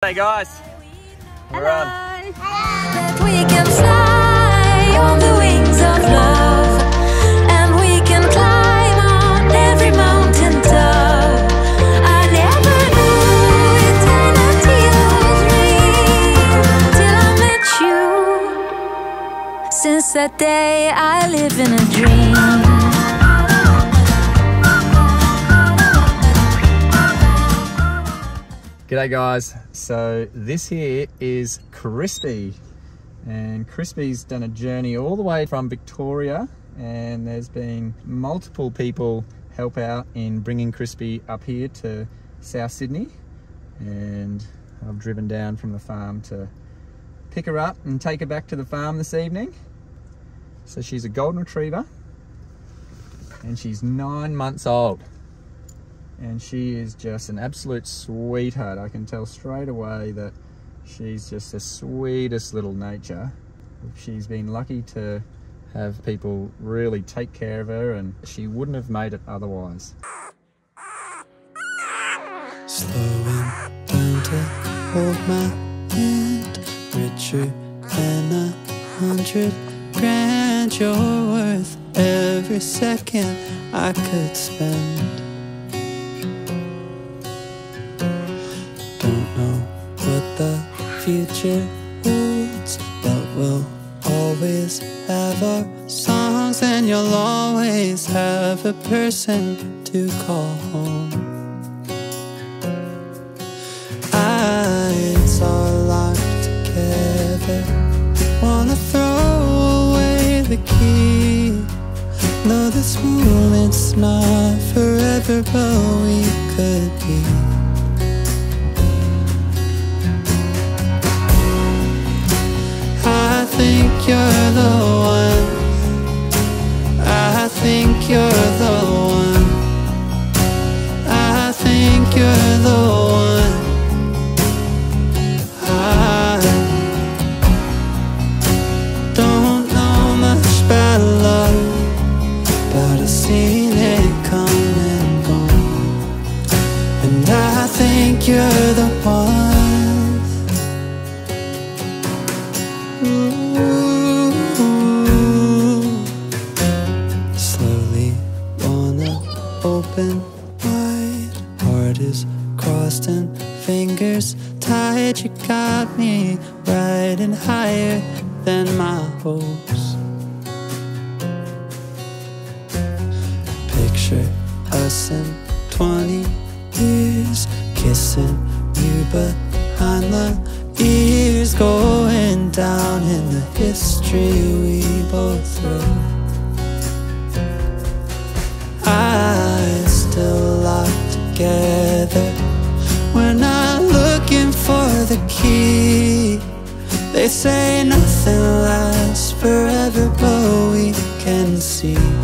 Hey guys, we're on. We can fly on the wings of love, and we can climb on every mountain top. I never knew eternity was real till I met you. Since that day, I live in a dream. G'day guys. So this here is Crispy and Crispy's done a journey all the way from Victoria and there's been multiple people help out in bringing Crispy up here to South Sydney and I've driven down from the farm to pick her up and take her back to the farm this evening. So she's a golden retriever and she's nine months old and she is just an absolute sweetheart. I can tell straight away that she's just the sweetest little nature. She's been lucky to have people really take care of her and she wouldn't have made it otherwise. Slowing down to hold my hand Richer than a hundred grand You're worth every second I could spend future holds But we'll always have our songs And you'll always have a person to call home Eyes are locked together. Wanna throw away the key. No, this moment's not forever, but we could be. Seen it come and gone. And I think you're the one. Ooh. Slowly wanna open wide. Heart is crossed and fingers tied. You got me riding higher than my hopes. Us in 20 years, kissing you behind the ears, going down in the history we both wrote. eyes still locked together. We're not looking for the key. They say nothing lasts forever, but we can see.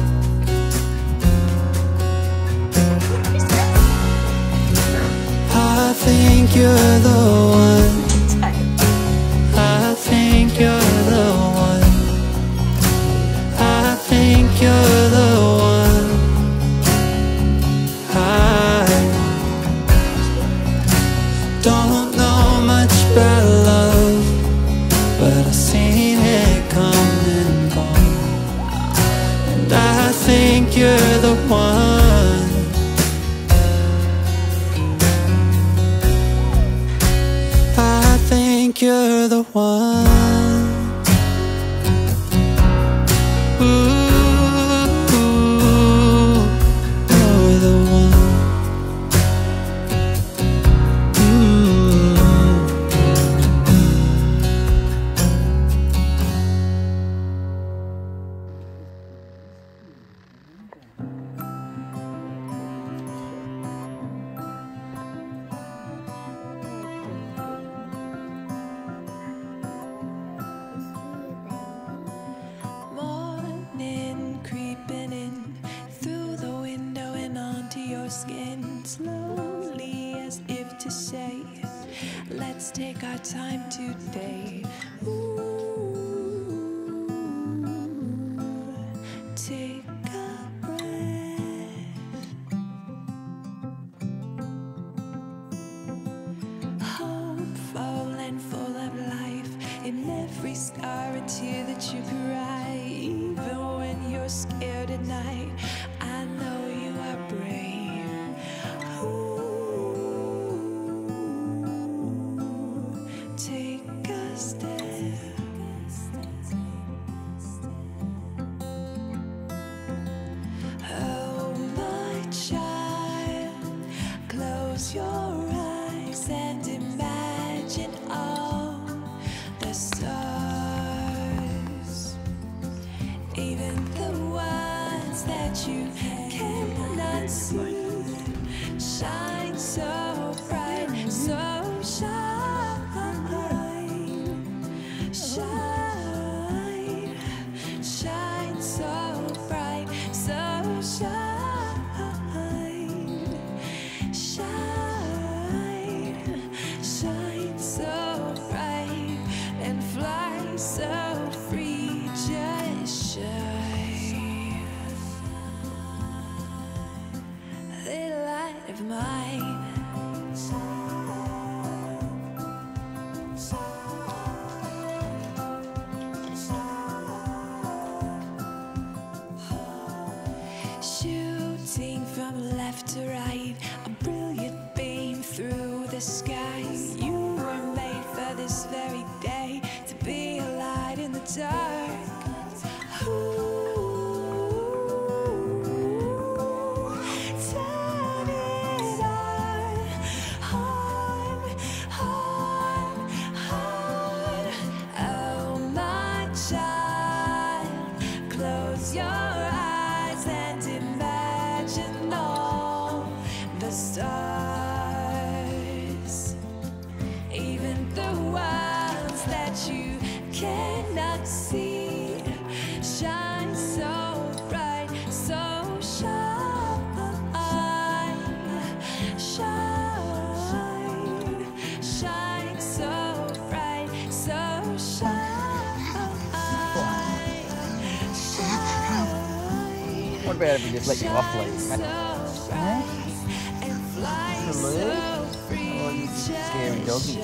You're the one. I think you're the one. I think you're the one. I don't know much about love, but I've seen it come and gone. And I think you're the one. You're the one. ain't got time today. Ooh, take a breath. Hopeful and full of life. In every scar a tear that you cry. Even when you're scared at night, I know you are brave. minutes. Close your eyes and imagine all the stars. better if we just let you off like that. Hello? Oh, you scary doggy.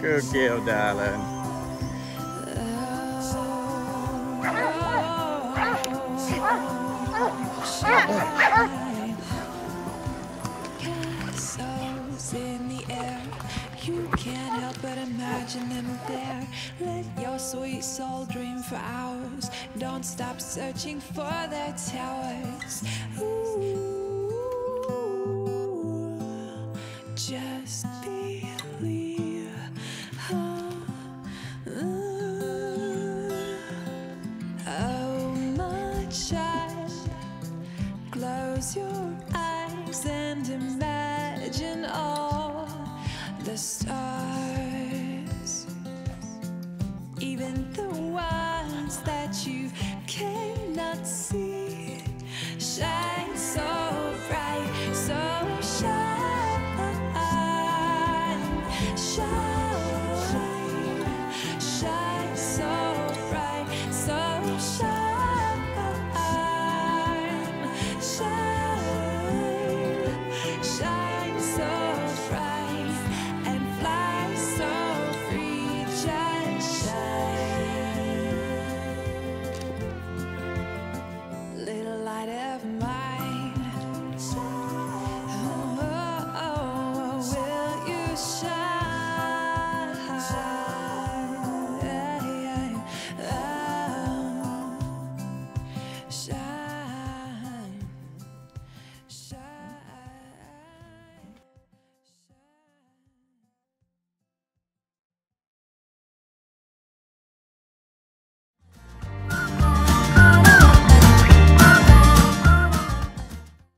Good girl, darling. Oh. You can't help but imagine them there. Let your sweet soul dream for hours. Don't stop searching for their towers. Ooh. just